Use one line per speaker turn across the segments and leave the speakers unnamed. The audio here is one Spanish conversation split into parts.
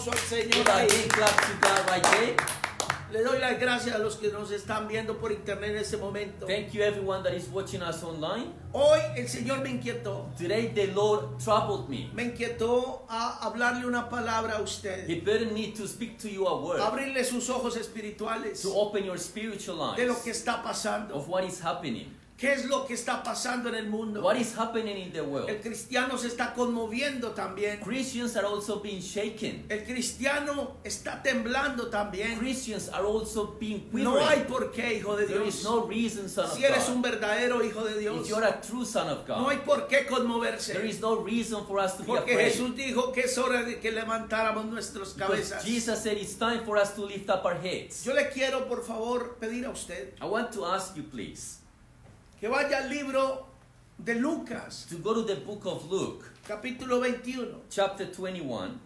aplauso al Señor. Ahí. Le doy las gracias a los que nos están viendo por internet en este momento.
Thank you everyone that is watching us online.
Hoy el Señor me inquietó.
Today the Lord troubled me.
Me inquietó a hablarle una palabra a
He
usted.
burdened me to speak to you a word,
Abrirle sus ojos espirituales
to open your spiritual
de lo
eyes
que está pasando.
of what is happening.
¿Qué es lo que está pasando en el mundo?
What is happening in the world?
El cristiano se está conmoviendo también.
Christians are also being shaken.
El cristiano está temblando también.
Christians are also being
No hay
quivering.
por qué, hijo de
There is
Dios.
no reason, son of
Si eres un
God.
verdadero hijo de Dios,
If you're a true son of
no hay
God,
por qué
there
conmoverse.
is no reason for us to be
Porque
afraid.
Jesús dijo que es hora de que levantáramos nuestras cabezas.
Jesus said it's time for us to lift up our heads.
Yo le quiero, por favor, pedir a usted
I want to ask you, please,
que vaya al libro de Lucas,
to go to the book of Luke,
capítulo 21.
chapter 21.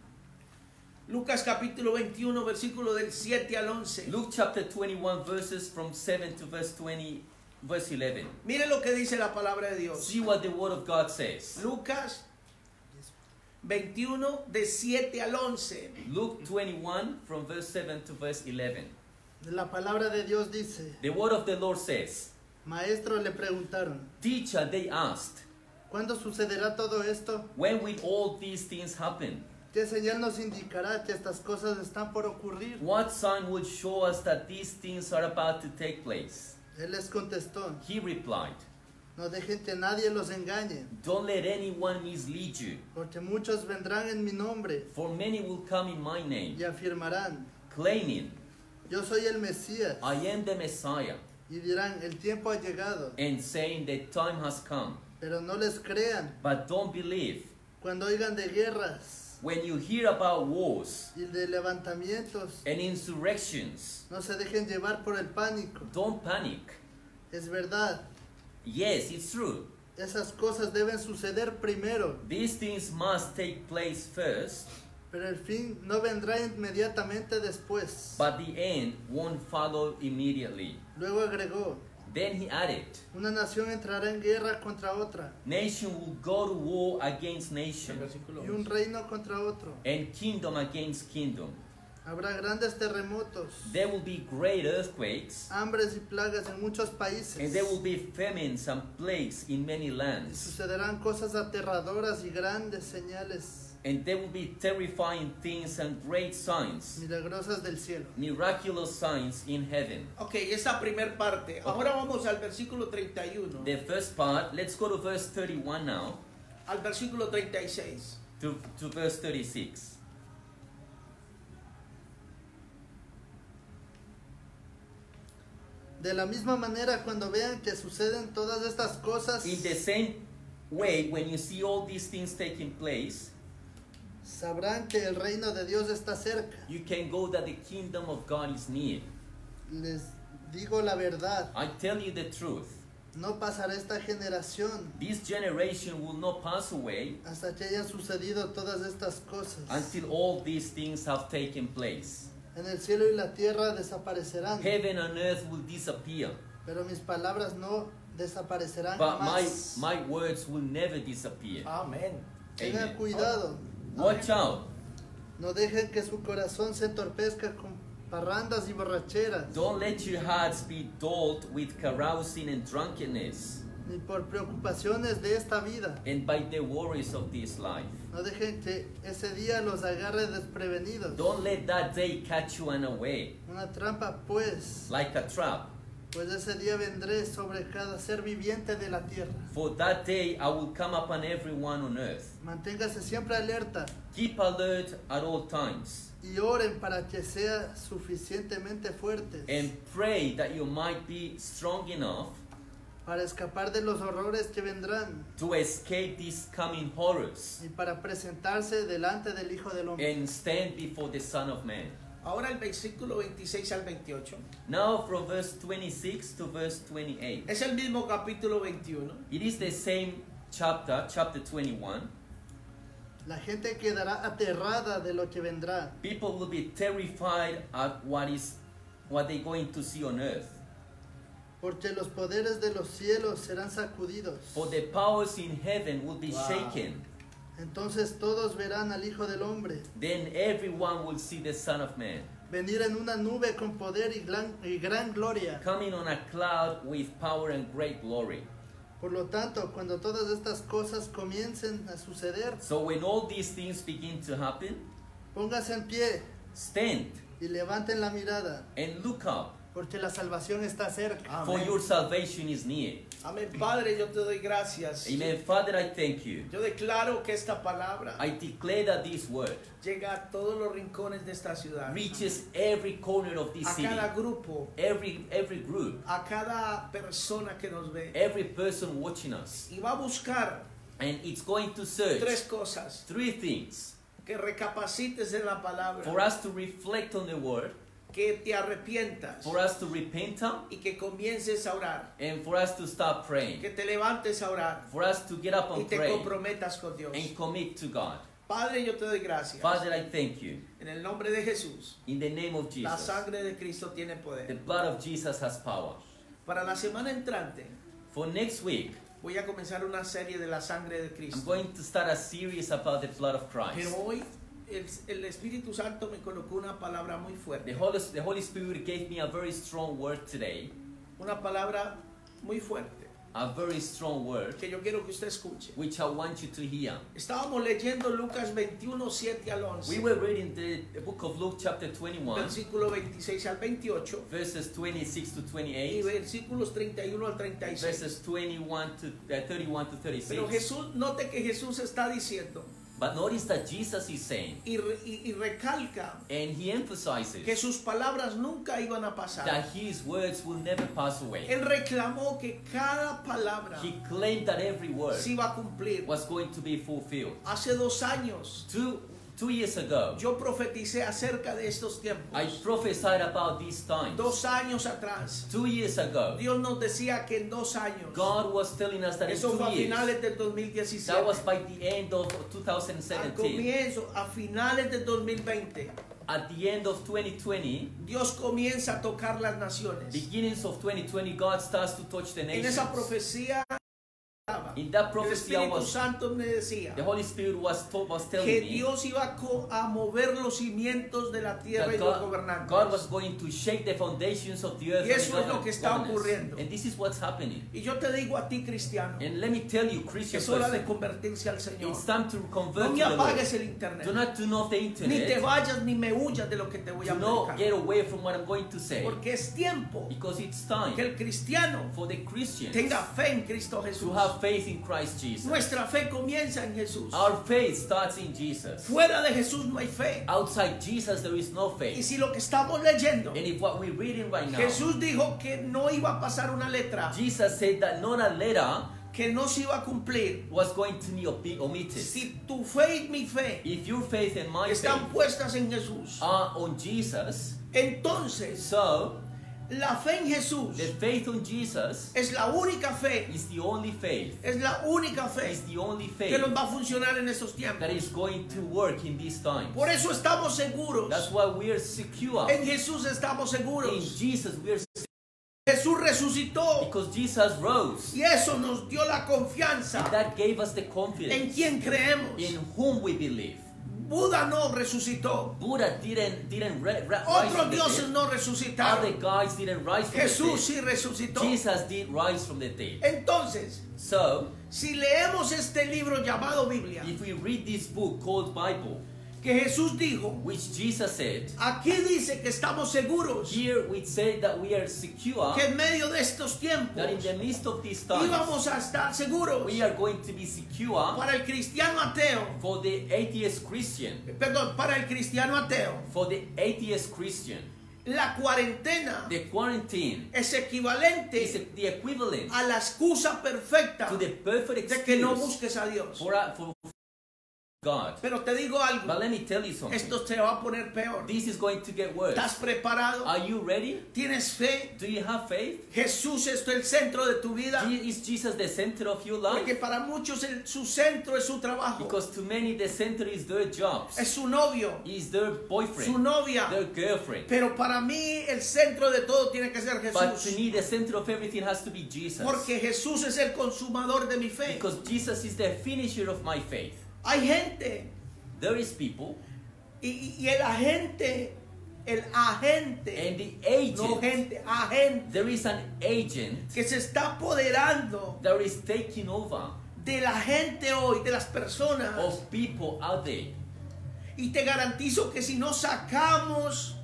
Lucas capítulo 21, versículo del 7 al 11.
Luke chapter 21, verses from 7 to verse 20, verse 11.
Mire lo que dice la palabra de Dios.
See what the word of God says.
Lucas 21, de 7 al 11.
Luke 21, from verse 7 to verse 11.
La palabra de Dios dice,
The word of the Lord says,
Maestro le preguntaron,
Teacher, they asked,
¿cuándo sucederá todo esto?
when will all these things happen?
¿Qué señal nos indicará que estas cosas están por ocurrir?
What sign will show us that these things are about to take place?
Él les contestó,
He replied,
no dejen que nadie los engañe,
Don't let anyone mislead you,
porque muchos vendrán en mi nombre
for many will come in my name,
y afirmarán,
claiming,
yo soy el Mesías,
I am the Messiah,
y dirán, el tiempo ha llegado,
and saying the time has come.
pero no les crean
But don't believe.
cuando oigan de guerras
When you hear about wars
y de levantamientos,
and insurrections,
no se dejen llevar por el pánico.
don't panic.
Es verdad,
Yes, it's true.
esas cosas deben suceder primero,
These things must take place first,
pero el fin no vendrá inmediatamente después.
but the end won't follow immediately.
Luego agregó,
Then he added,
una nación entrará en guerra contra otra
Nation will go to war against nation,
y un reino contra otro.
and kingdom against kingdom.
Habrá grandes terremotos,
There will be great earthquakes,
hambres y plagas en muchos
and
países.
there will be famines and plagues in many
Y
lands.
sucederán cosas aterradoras y grandes señales
And there will be terrifying things and great signs,
milagrosas del cielo.
miraculous signs in heaven.
Ok, esa primer parte. Ahora vamos al versículo 31.
The first part, let's go to verse 31 now,
Al versículo 36.
to, to verse 36.
De la misma manera, cuando vean que suceden todas estas cosas,
In the same way, when you see all these things taking place,
sabrán que el reino de Dios está cerca.
you can go that the kingdom of God is near.
Les digo la verdad,
I tell you the truth.
no pasará esta generación
This generation will not pass away
hasta que hayan sucedido todas estas cosas.
until all these things have taken place.
En el cielo y la tierra desaparecerán,
Heaven and earth will disappear,
pero mis palabras no desaparecerán
but my,
jamás.
my words will never disappear.
Amén.
Tengan
Amen.
cuidado,
Watch out.
no dejen que su corazón se entorpezca con parrandas y borracheras,
Don't let your hearts be dulled with carousing and drunkenness,
ni por preocupaciones de esta vida.
and by the worries of this life.
No dejen que ese día los agarre desprevenidos.
Don't let that day catch you unaware,
Una trampa, pues,
like a trap.
Pues ese día vendré sobre cada ser viviente de la tierra.
For that day I will come upon everyone on earth.
Manténgase siempre alerta
Keep alert at all times,
y oren para que sea suficientemente fuertes
and pray that you might be strong enough
para escapar de los horrores que vendrán
to escape these coming horrors
y para presentarse delante del Hijo del Hombre.
and stand before the Son of Man.
Ahora el versículo 26 al 28.
Now, from verse 26 to verse 28.
Es el mismo capítulo 21.
It is the same chapter, chapter 21.
La gente quedará aterrada de lo que vendrá,
People will be terrified at what is what they're going to see on earth.
porque los poderes de los cielos serán sacudidos
For the powers in heaven will be
Wow.
shaken,
Entonces todos verán al Hijo del Hombre
Then everyone will see the Son of Man
venir en una nube con poder y gran, y gran gloria.
coming on a cloud with power and great glory.
Por lo tanto, cuando todas estas cosas comiencen a suceder,
So when all these things begin to happen,
póngase en pie
stand
y levanten la mirada,
and look up,
porque la salvación está cerca.
for your salvation is near.
Amén. Padre, yo te doy gracias.
Amen. Father, I thank you.
Yo declaro que esta palabra
I declare that this word
llega a todos los rincones de esta ciudad.
reaches every corner of this
A
city,
cada grupo,
every every group,
a cada persona que nos ve.
every person watching us,
Y va a buscar
and it's going to search
tres cosas.
three things
Que recapacites en la palabra.
for us to reflect on the word,
Que te arrepientas.
for us to repent
Y que comiences a orar.
and for us to stop praying,
Que te levantes a orar.
for us to get up
Y
and
te
pray
comprometas con Dios.
and commit to God.
Padre, yo te doy gracias.
Father, I thank you.
En el nombre de Jesús.
In the name of
La
Jesus,
sangre de Cristo tiene
the
poder.
blood of Jesus has power.
Para la semana entrante
For next week,
voy a comenzar una serie de la sangre de
I'm
Cristo.
going to start a series about the blood of Christ.
Pero hoy el, el Espíritu Santo me colocó una palabra muy
The
fuerte.
Holy, the Holy Spirit gave me a very strong word today,
Una palabra muy fuerte
a very strong word,
que yo quiero que usted escuche.
which I want you to hear.
Estábamos leyendo Lucas 21, 7 al 11.
We were reading the, the book of Luke, chapter 21,
Versículo 26 al 28
verses 26 to
y
28,
versículos 31 al 36.
verses 21 to uh, 31 to
Pero
36.
Jesús, note que Jesús está diciendo
But notice that Jesus is saying,
y, y- y recalca
and he
que
emphasizes
sus palabras nunca iban a pasar.
that his words will never pass away.
Él reclamó que cada palabra
He claimed that every word
se iba a cumplir.
was going to be fulfilled.
Hace dos años
Two, two years ago,
yo profeticé acerca de estos
I prophesied about these times.
Dos años atrás,
Two years ago,
Dios nos decía que en dos años,
God was telling us that in
eso fue
two
a
years,
finales del 2017,
that was by the end of
al
2017,
comienzo, a finales del 2020,
at the end of 2020,
Dios comienza a tocar las naciones.
beginnings of 2020, God starts to touch the
En
nations.
esa profecía,
In that
el
prophecy, I
Espíritu
was,
Santo me decía
the Holy Spirit was, to, was telling
que Dios iba a mover los cimientos de la tierra y los
God,
gobernantes.
God was going to shake the foundations of the earth
Y
and
eso es lo que está ocurriendo.
And this is what's happening.
Y yo te digo a ti, cristiano,
And let me tell you, Christian
es hora de
person,
convertirse al Señor.
it's time to convert
No me
the Lord.
apagues el internet.
Do not turn off the
Ni te
internet.
vayas ni me huyas de lo que te voy a
Do not get
predicar.
away from what I'm going to say.
Porque es tiempo
Because it's time
que el cristiano
for the Christians
tenga fe en Cristo
to
Jesús.
Faith in Christ Jesus.
Nuestra fe comienza en Jesús.
Our faith starts in Jesus.
Fuera de Jesús no hay fe.
Outside Jesus, there is no faith.
Y si lo que estamos leyendo,
And if what we're reading right now,
Jesús dijo que no iba a pasar una letra,
Jesus said that not a letter
que no se iba a cumplir.
was going to be omitted.
Si tu fe y mi fe
If your faith and my
están
faith
puestas en Jesús,
are on Jesus,
entonces
so
la fe en Jesús
the faith on Jesus
es la única fe,
is the only faith,
es la única fe
is the only
que nos va a funcionar en estos tiempos.
that is going to work in these times.
Por eso estamos seguros.
That's why we are secure.
En Jesús estamos
In
seguros.
Jesus, we are
Jesús resucitó
because Jesus rose.
y eso nos dio la
And
confianza
that gave us the
en
confidence
quien creemos.
in whom we believe.
Buda no resucitó.
Buddha didn't didn't ri- rise
Otros dioses no
Other
resucitaron.
guys didn't rise from
Jesús
the
sí resucitó.
Jesus did rise from the dead.
Entonces,
So,
si leemos este libro llamado Biblia,
if we read this book called Bible,
que Jesús dijo,
which Jesus said,
aquí dice que estamos seguros
here we say that we are secure,
que en medio de estos tiempos
that in the midst of these times,
íbamos a estar seguros
we are going to be secure
para el cristiano ateo,
for the atheist Christian.
perdón, para el cristiano ateo.
For the atheist Christian,
La cuarentena
the quarantine
es
is
equivalente
the equivalent
a la excusa perfecta
to the perfect
de que no busques a Dios.
for, for God.
Pero te digo algo,
But let me tell you something.
esto se va a poner peor.
This is going to get worse.
¿Estás preparado?
Are you ready?
¿Tienes fe?
Do you have faith?
Jesús es el centro de tu vida.
Is Jesus the center of your life?
Porque para muchos el- su centro es su trabajo,
Because to many the center is their jobs,
es su novio,
is their
su
boyfriend,
novia.
their girlfriend.
Pero para mí el centro de todo tiene que ser
But to
Jesús.
me the center of everything has to be Jesus.
Porque Jesús es el consumador de mi fe.
Because Jesus is the finisher of my faith.
Hay gente
There is people
y, y- el agente, el agente,
and the
no
agent.
gente, agente
There is an agent
que se está apoderando
that is taking over
de la gente hoy, de las personas.
of people out there.
Y te garantizo que si no sacamos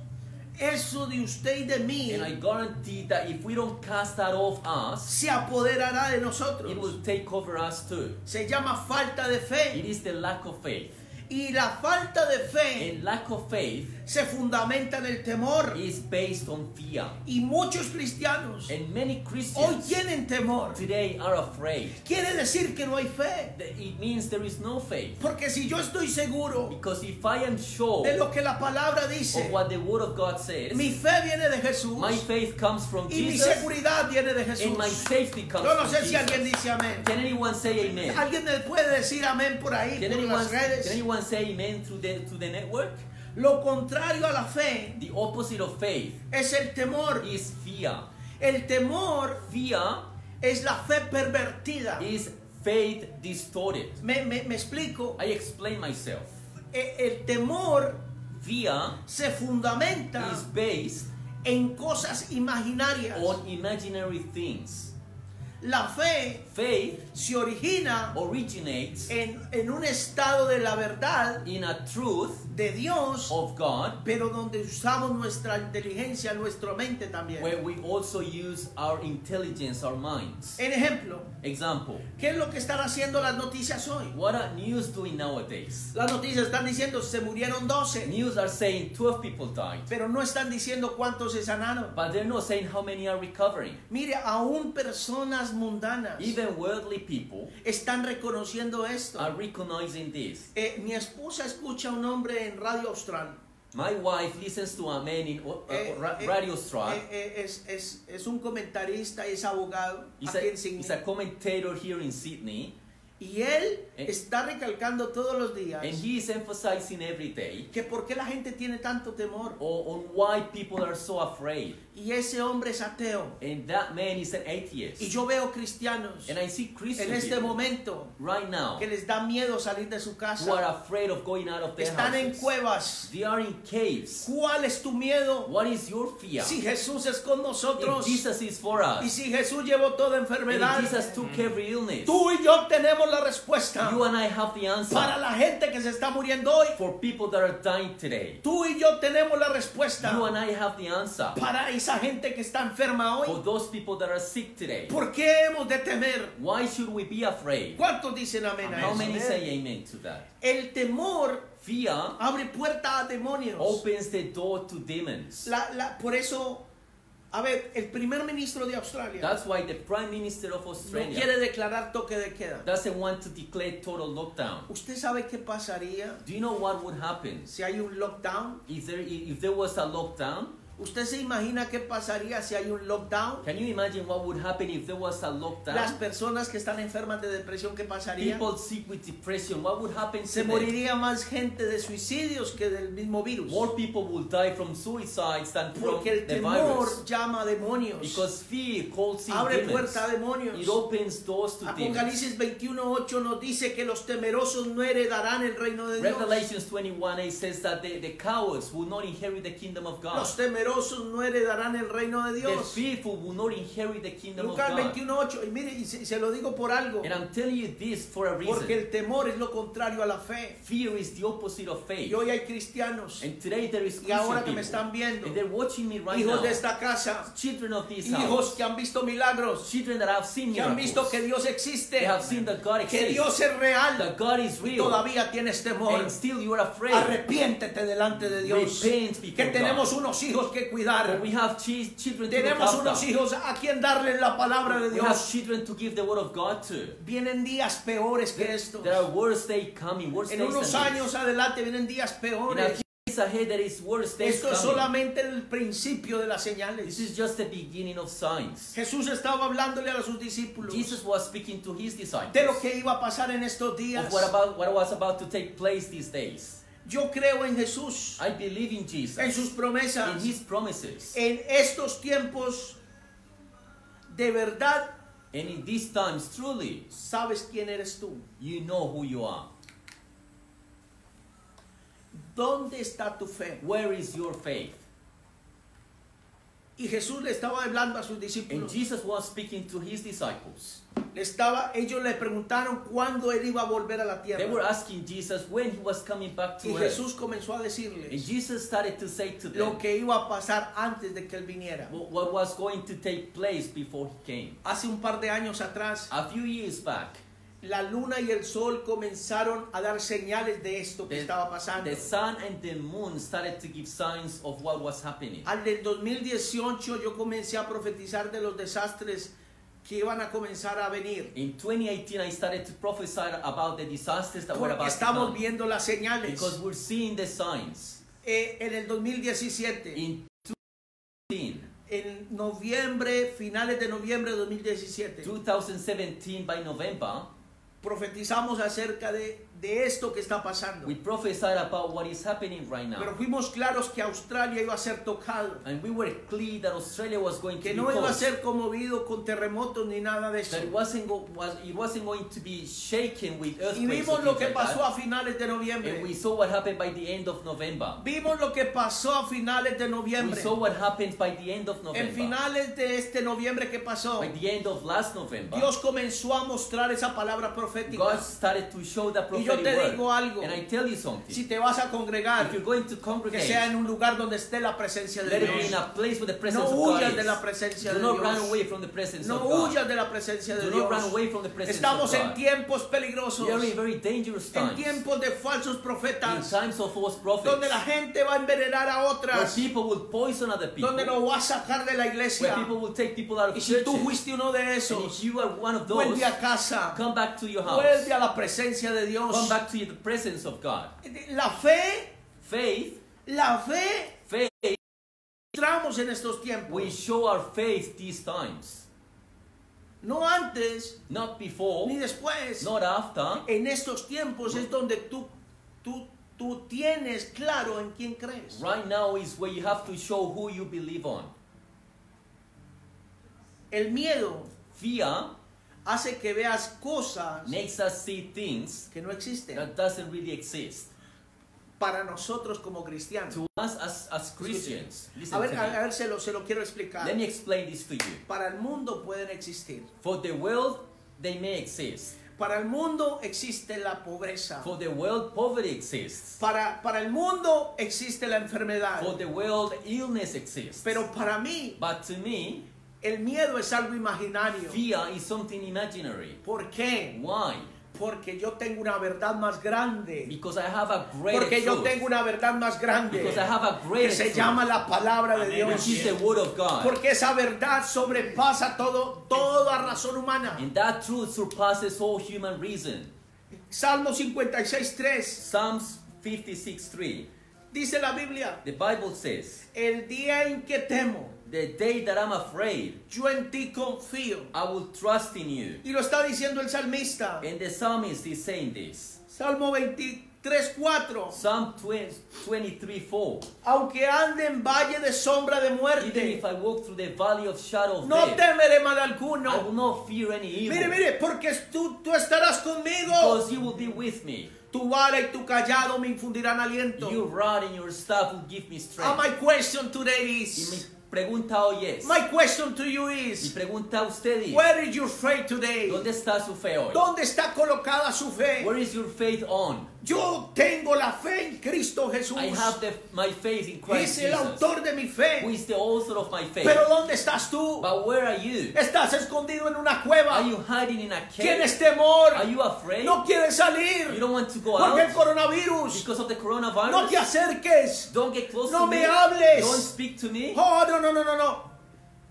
eso de usted y de mí,
And I guarantee that if we don't cast that off us,
se apoderará de
it
nosotros.
will take over us too.
Se llama falta de
It
fe.
is the lack of faith.
Y la falta de fe
And lack of faith
se fundamenta en el temor.
is based on fear.
Y muchos cristianos
And many
hoy tienen temor.
today are afraid.
Quiere decir que no hay fe.
It means there is no faith.
Porque si yo estoy seguro
Because if I am sure
de lo que la palabra
of
dice,
what the Word of God says,
mi fe viene de Jesús
my faith comes from
y mi
Jesus
seguridad viene de
and my
Jesús.
safety comes
Yo no
from
sé si alguien dice amén.
Can anyone say amen?
¿Alguien me puede decir amén por ahí,
Can
por
anyone,
las redes?
can anyone say amen through the, to the network?
Lo contrario a la fe
The opposite of faith
es el temor.
is fear.
El temor
Fear
es la fe pervertida.
is faith distorted.
Me, me- me explico.
I explain myself.
E- El temor
Fear
se fundamenta
is based
en cosas imaginarias.
on imaginary things.
La fe
Faith
se origina
originates
en, en un estado de la verdad
in a truth
de Dios,
of God
pero donde usamos nuestra inteligencia, nuestra mente también.
where we also use our intelligence, our minds.
En ejemplo,
Example,
¿qué es lo que están haciendo las noticias hoy?
what are news doing nowadays?
Las noticias están diciendo se murieron 12,
News are saying 12 people died,
pero no están diciendo cuántos se sanaron.
but they're not saying how many are recovering.
Mire, aún personas mundanas
Even worldly people
están reconociendo esto.
are recognizing this.
Eh, mi esposa escucha a un hombre en Radio Austral.
My wife listens to a man in uh,
Eh, eh,
Radio Strad.
eh, eh, es, es- es un comentarista es abogado
He's
aquí
a,
en Sydney.
he's a commentator here in Sydney,
Y él
Eh.
está recalcando todos los días
and he is emphasizing every day
que por qué la gente tiene tanto temor.
on, on why people are so afraid.
Y ese hombre es ateo.
And that man is an atheist.
Y yo veo cristianos
And I see Christians
en este momento
right now
que les da miedo salir de su
who are
casa.
afraid of going out of their
Están en cuevas.
They are in caves.
¿Cuál es tu miedo?
What is your fear?
Si Jesús es con
If
nosotros
Jesus is for
y
us,
si Jesús llevó toda
and
enfermedad,
if Jesus took every illness,
tú y yo tenemos la respuesta
you and I have the answer
para la gente que se está muriendo hoy.
for people that are dying today.
Tú y yo tenemos la respuesta
You and I have the answer
para esa gente que está enferma
for
hoy.
those people that are sick today.
¿Por qué hemos de temer?
Why should we be afraid?
¿Cuántos dicen amén a
How
eso?
many say amen to that?
El temor
Fear
abre puerta a demonios.
opens the door to demons.
La- la- por eso, a ver, el primer ministro de Australia
That's why the Prime Minister of
no
Australia
quiere declarar toque de queda.
doesn't want to declare total lockdown.
¿Usted sabe qué pasaría
Do you know what would happen
si hay un lockdown?
if there if there was a lockdown?
¿Usted se imagina qué pasaría si hay un lockdown?
Can you imagine what would happen if there was a
Las
lockdown?
personas que están enfermas de depresión, ¿qué pasaría?
People sick with depression, what would happen
Se moriría más gente de suicidios que del mismo virus.
More people will die from suicides than from
Porque el
the
temor
virus.
llama a demonios.
Because fear calls in
Abre
demons.
puerta a demonios.
It opens doors to.
Apocalipsis 21.8 nos dice que los temerosos no heredarán el reino de Dios.
Revelations 21 8 says that the, the cowards will not inherit the kingdom of God.
Los temerosos no heredarán el reino de
The
Dios.
fearful will not inherit the kingdom
Lucas
of God.
21.8. Y mire, y se, se lo digo por algo.
And I'm telling you this for a reason.
Porque el temor es lo contrario a la fe.
Fear is the opposite of faith.
Y hoy hay cristianos.
And today there is
Y ahora que me están viendo.
And they're watching me right
Hijos
now.
de esta casa.
Children of this
Hijos que han visto milagros.
Children that have seen
Que han visto que Dios existe.
They have seen that God
Que. Dios es real.
That God is
Y
real.
todavía tienes temor.
And still you are afraid.
Arrepiéntete delante de Dios.
Repent
Que tenemos unos hijos que cuidar.
But we have chi- children to
Tenemos unos
after.
hijos a quien darles la palabra de
We have
Dios.
children to give the word of God to.
Vienen días peores que estos.
There are worse days coming, worse
En unos años adelante vienen días
this.
Peores.
few days ahead there is worse days
Esto es solamente el principio de las
This
señales.
is just the beginning of signs.
Jesús estaba hablándole a sus discípulos
Jesus was speaking to his disciples
de lo que iba a pasar en estos días.
of what about what was about to take place these days.
Yo creo en Jesús,
I believe in Jesus,
en sus
in
promesas.
his promises,
En estos tiempos, de verdad,
and in these times truly
sabes quién eres tú.
you know who you are.
¿dónde está tu fe?
Where is your faith?
Y Jesús le estaba hablando a sus
And
discípulos.
Jesus was speaking to his disciples.
Estaba, ellos le preguntaron cuándo él iba a volver a la
They were
tierra.
asking Jesus when he was coming back
Y
to earth.
Jesús comenzó a
And
decirles
Jesus started to say to them
lo que iba a pasar antes de que él viniera.
what what was going to take place before he came.
Hace un par de años atrás,
A few years back,
la luna y el sol comenzaron a dar señales de esto que
the,
estaba pasando.
the sun and the moon started to give signs of what was happening.
Al del 2018 yo comencé a profetizar de los desastres que iban a comenzar a venir.
In 2018, I started to prophesy about the disasters that were about to
estamos
come.
viendo las señales.
Because we're seeing the signs.
Eh, en el 2017,
In 2018,
en noviembre, finales de noviembre de 2017,
2017 by November,
profetizamos acerca de, de esto que está pasando.
we prophesied about what is happening right
Pero
now.
fuimos claros que Australia iba a ser tocado,
And we were clear that Australia was going to
que
be
no iba a ser conmovido con terremotos ni nada de eso.
That it wasn't, go, was, it wasn't going to be shaken with
Y
earthquakes
vimos
or
lo que
like
pasó
that.
a finales de
And we
noviembre.
saw what happened by the end of November.
Vimos lo que pasó a finales de
We
noviembre.
saw what happened by the end of
En
November.
finales de este noviembre que pasó,
By the end of last November,
Dios comenzó a mostrar esa palabra profética.
God started to show the
Y yo te
word.
digo algo.
And I tell you something.
Si te vas a congregar,
If you're going to
que sea en un lugar donde esté la presencia de
in
Dios.
a place where the presence
No huyas de la presencia
Do
de
run
Dios.
away from the presence
No
of God.
huyas de la presencia de
run
Dios.
away from the presence
Estamos
of
en tiempos peligrosos,
in very dangerous
en tiempos de falsos
In
profetas,
times of false prophets.
donde la gente va a envenenar a
Where
otras,
people will poison other people.
donde lo va a sacar de la
Where
iglesia.
people will take people out of
Y si tú fuiste uno de
And
esos,
if you are one of those,
vuelve a casa,
come back to your house.
vuelve a la presencia de Dios.
Come back to the presence of God.
La fe,
Faith,
la fe,
faith,
entramos en estos tiempos.
we show our faith these times.
No antes
Not before,
ni después.
not after.
En estos tiempos es donde tú, tú, tú tienes claro en quién crees.
Right now is where you have to show who you believe on.
El miedo
Fear
hace que veas cosas
makes us see things
que no existen
that doesn't really exist.
para nosotros como cristianos.
To us as, as Christians, listen
A ver, a, ver, se lo, se lo quiero explicar.
Let me explain this to you.
Para el mundo pueden existir.
For the world, they may exist.
Para el mundo existe la pobreza.
For the world, poverty exists.
Para, para el mundo existe la enfermedad.
For the world, illness exists.
Pero para mí,
But to me,
el miedo es algo imaginario.
fear is something imaginary.
¿Por qué?
Why?
Porque yo tengo una verdad más grande.
Because I have a greater
Porque yo tengo una verdad más grande.
Because I have a
Que
greater
se
truth,
llama la palabra de
Amén.
which
Dios.
is the word of God.
Porque esa verdad sobrepasa todo, toda razón humana.
And that truth surpasses all human reason.
Salmo 56.3
Psalms 56:3.
dice la Biblia,
The Bible says,
el día en que temo,
"The day that I'm afraid,
yo en ti confío.
I will trust in you."
Y lo está diciendo el salmista.
And the psalmist is saying this.
Salmo 23.4.
Psalm 20, 23:4.
Aunque ande en valle de sombra de muerte.
Even if I walk through the valley of shadow of
no
death,
temeré mal alguno.
I will not fear any evil.
Mire, mire, porque tú, tú estarás conmigo.
Because you will be with me.
Tu vara y tu callado me infundirán aliento.
Your rod and your staff will give me
ah,
strength.
And my question today is,
pregunta hoy es,
my question to you
mi
is,
pregunta a usted es,
where is your faith today?
¿dónde está su fe hoy?
¿Dónde está colocada su fe?
Where is your faith on?
Yo tengo la fe en Cristo Jesús.
I have the, my faith in Christ
Es el
Jesus,
autor de mi
who
fe.
is the author of my faith.
Pero ¿dónde estás tú?
But where are you?
Estás escondido en una cueva.
Are you hiding in a cave?
Tienes temor.
Are you afraid?
No quieres
You
salir.
don't want to go
Porque el
out
coronavirus.
because of the
No
coronavirus?
te acerques.
Don't get close
No
to
me
me.
hables.
Don't speak to me.
Oh, no, no, no, no.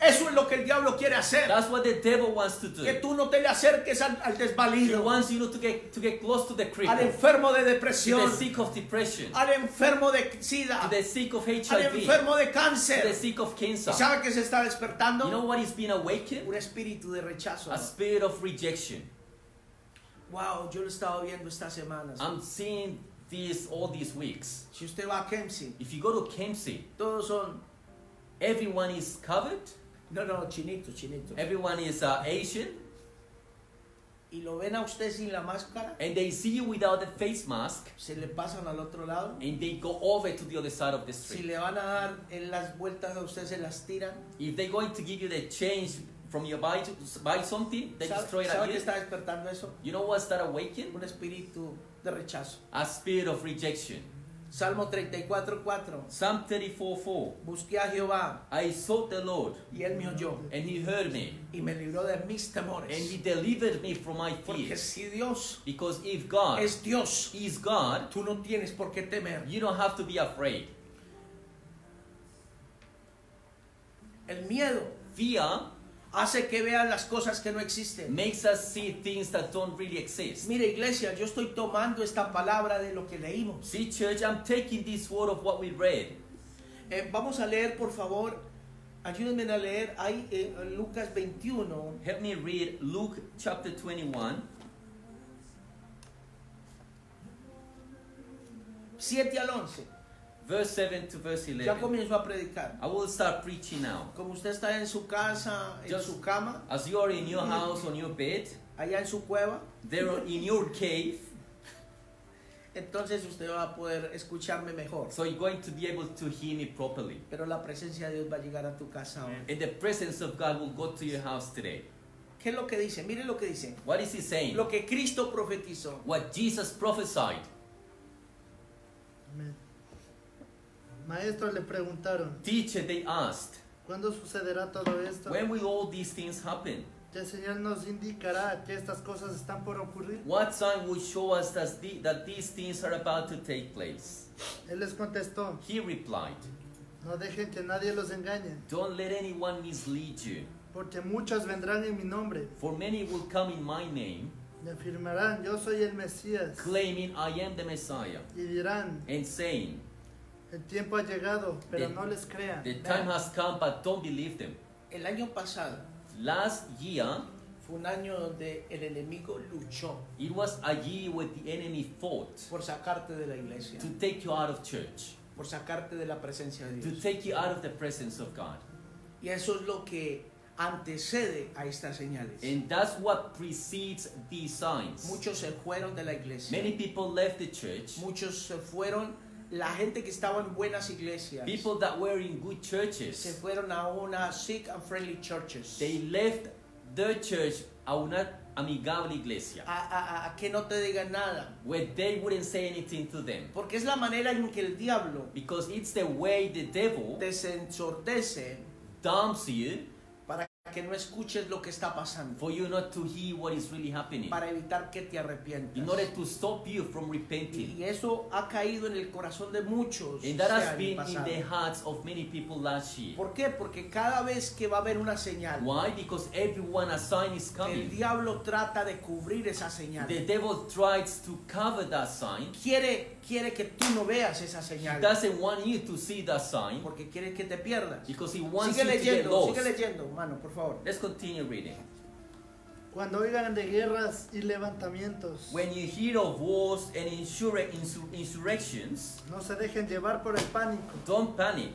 Eso es lo que el diablo quiere hacer.
That's what the devil wants to do.
Que tú no te le acerques al, al
He
desvalido,
wants you to get to get close to the
al
cripple,
enfermo de
to the
depresión,
sick of depression,
al enfermo de
to
sida,
the sick of
al
HIV,
enfermo de
to the
cáncer.
sick of cancer.
¿Y sabe que se está
You know
despertando?
what is being awakened?
Un espíritu de rechazo.
A spirit of rejection.
Wow, yo lo he estado viendo estas semanas.
I'm seeing this all these weeks.
Si usted va a Kempsey,
If you go to Kempsey,
todos son,
everyone is covered.
no, no, chinito, chinito.
Everyone is uh, Asian.
y lo ven a usted sin la máscara,
and they see you without the face mask,
se le pasan al otro lado.
and they go over to the other side of the street.
Si le van a dar en las vueltas a usted, se las tiran.
If they're going to give you the change from your buy to buy something, they
¿Sabe,
it
sabe
at
qué
you.
está despertando eso?
You know what's that awakening?
Un espíritu de rechazo.
A spirit of rejection.
Salmo 34:4.
Psalm 34 4.
Busqué a Jehová
I sought the Lord,
y él me oyó
and he heard me,
y me libró de mis
and
temores.
he delivered me from my
Porque
fears.
si Dios
Because if God
es Dios,
is God,
tú no tienes por qué temer.
you don't have to be afraid.
El miedo
Fear
hace que vean las cosas que no existen.
makes us see things that don't really exist.
Mire iglesia, yo estoy tomando esta palabra de lo que leímos.
See, church, I'm taking this word of what we read.
Eh, vamos a leer, por favor, ayúdenme a leer ahí eh, Lucas 21,
Help me read Luke chapter 21,
7 al 11.
Verse 7 to verse
Ya
11.
comienzo a predicar.
I will start preaching now.
Como usted está en su casa, en
Just-
su cama,
As you are in your house, on your bed,
allá en su cueva,
there in your cave,
entonces usted va a poder escucharme mejor.
so you're going to be able to hear me properly.
Pero la presencia de Dios va a llegar a tu casa ahora.
And the presence of God will go to your house today.
¿Qué es lo que dice? Mire lo que dice.
What is he saying?
Lo que Cristo profetizó.
What Jesus prophesied.
Amén. Maestro, le preguntaron,
Teacher, they asked,
¿cuándo sucederá todo esto?
when will all these things happen?
¿Qué señal nos indicará que estas cosas están por ocurrir?
What sign will show us that, the, that these things are about to take place?
Él les contestó,
He replied,
no dejen que nadie los engañe,
Don't let anyone mislead you,
porque muchos vendrán en mi nombre
for many will come in my name,
y afirmarán, yo soy el Mesías,
claiming I am the Messiah,
y dirán,
and saying,
el tiempo ha llegado, pero
The-
no les crean.
The time has come, but don't believe them.
El año pasado
Last year,
fue un año donde el enemigo luchó
it was a year where the enemy fought
por sacarte de la iglesia,
to take you out of church,
por sacarte de la presencia de
to
Dios.
take you out of the presence of God.
Y eso es lo que antecede a estas señales.
And that's what precedes these signs.
Muchos se fueron de la iglesia.
Many people left the church.
Muchos se fueron, la gente que estaba en buenas iglesias,
People that were in good churches se
fueron a una sick and friendly churches.
they left their church a una amigable iglesia,
a, a- a que no te digan nada.
where they wouldn't say anything to them.
Porque es la manera en que el diablo
Because it's the way the devil
te ensordece
dumps you
que no escuches lo que está pasando.
for you not to hear what is really happening,
Para evitar que te arrepientas.
in order to stop you from
Y,
repenting.
y eso ha caído en el corazón de muchos.
And that
este
has been in the hearts of many people last year.
¿Por qué? Porque cada vez que va a haber una señal,
Why? Because everyone a sign is
el
coming.
diablo trata de cubrir esa señal.
The devil tries to cover that sign.
Quiere, quiere que tú no veas esa
He
señal.
doesn't want you to see that sign
Porque quiere que te pierdas.
because he wants
Sigue
you to get
leyendo,
lost.
sigue leyendo, mano, por favor.
Let's continue reading.
Cuando oigan de guerras y levantamientos,
When you hear of wars and insur- insur- insurrections,
no se dejen llevar por el pánico.
don't panic.